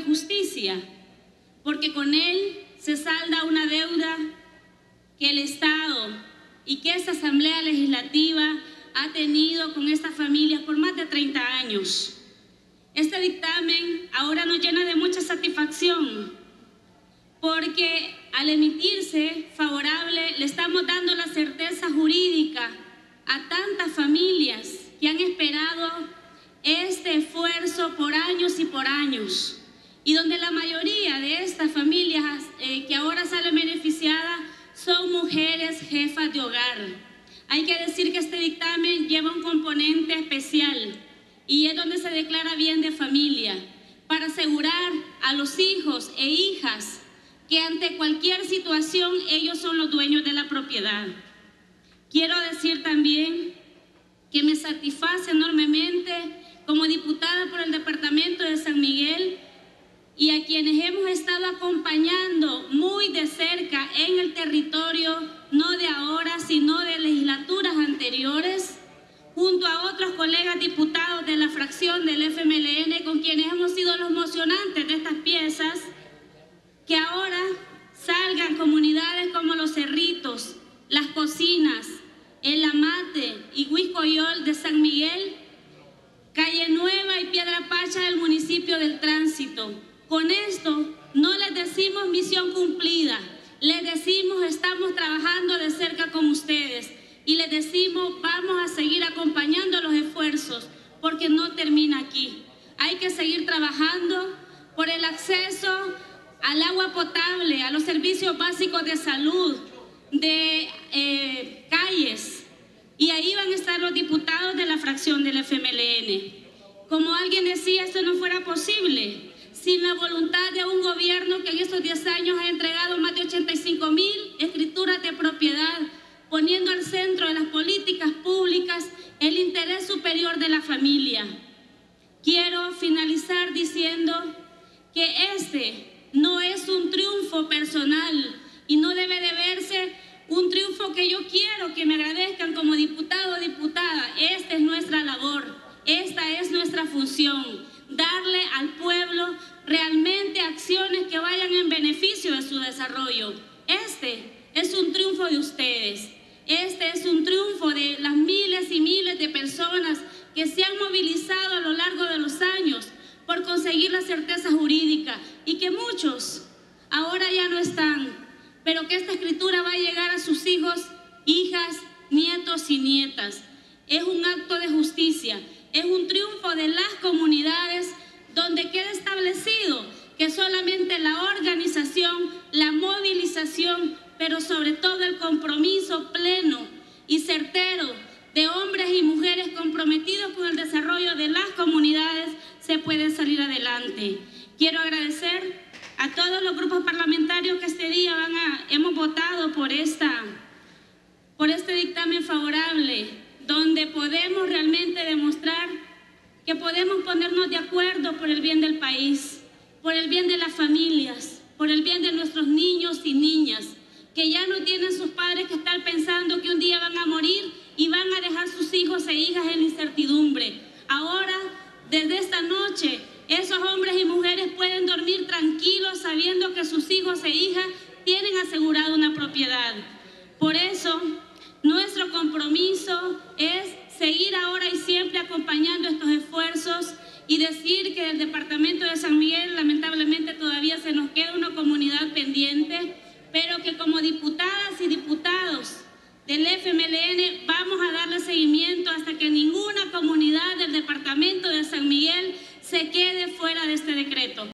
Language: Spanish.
justicia, porque con él se salda una deuda que el Estado y que esta Asamblea Legislativa ha tenido con estas familias por más de 30 años. Este dictamen ahora nos llena de mucha satisfacción porque al emitirse favorable le estamos dando la certeza jurídica a tantas familias que han esperado este esfuerzo por años y por años y donde la mayoría de estas familias eh, que ahora salen beneficiadas son mujeres jefas de hogar. Hay que decir que este dictamen lleva un componente especial y es donde se declara bien de familia para asegurar a los hijos e hijas que ante cualquier situación ellos son los dueños de la propiedad. Quiero decir también que me satisface enormemente como diputada por el Departamento de San Miguel y a quienes hemos estado acompañando muy de cerca en el territorio, no de ahora, sino de legislaturas anteriores, junto a otros colegas diputados de la fracción del FMLN con quienes hemos sido los mocionantes de estas piezas, que ahora salgan comunidades como Los Cerritos, Las Cocinas, El Amate y Huiscoyol de San Miguel, Calle Nueva y Piedra Pacha del municipio del Tránsito. Con esto no les decimos misión cumplida, les decimos estamos trabajando de cerca con ustedes y les decimos vamos a seguir acompañando los esfuerzos porque no termina aquí. Hay que seguir trabajando por el acceso al agua potable, a los servicios básicos de salud, de eh, calles. Y ahí van a estar los diputados de la fracción del FMLN. Como alguien decía, esto no fuera posible sin la voluntad de un gobierno que en estos 10 años ha entregado más de 85 mil escrituras de propiedad, poniendo al centro de las políticas públicas el interés superior de la familia. Quiero finalizar diciendo que este no es un triunfo personal y no debe de verse un triunfo que yo quiero que me agradezcan como diputado o diputada. Esta es nuestra labor, esta es nuestra función, darle al pueblo beneficio de su desarrollo. Este es un triunfo de ustedes. Este es un triunfo de las miles y miles de personas que se han movilizado a lo largo de los años por conseguir la certeza jurídica y que muchos ahora ya no están, pero que esta escritura va a llegar a sus hijos, hijas, nietos y nietas. Es un acto de justicia, es un triunfo de las comunidades donde queda establecido que solamente la organización, la movilización, pero sobre todo el compromiso pleno y certero de hombres y mujeres comprometidos con el desarrollo de las comunidades se puede salir adelante. Quiero agradecer a todos los grupos parlamentarios que este día van a, hemos votado por, esta, por este dictamen favorable, donde podemos realmente demostrar que podemos ponernos de acuerdo por el bien del país, por el bien de las familias, por el bien de nuestros niños y niñas, que ya no tienen sus padres que estar pensando que un día van a morir y van a dejar sus hijos e hijas en incertidumbre. Ahora, desde esta noche, esos hombres y mujeres pueden dormir tranquilos sabiendo que sus hijos e hijas tienen asegurada una propiedad. Por eso, nuestro compromiso es seguir ahora y siempre acompañando estos esfuerzos y decir que del departamento de San Miguel lamentablemente todavía se nos queda una comunidad pendiente pero que como diputadas y diputados del FMLN vamos a darle seguimiento hasta que ninguna comunidad del departamento de San Miguel se quede fuera de este decreto.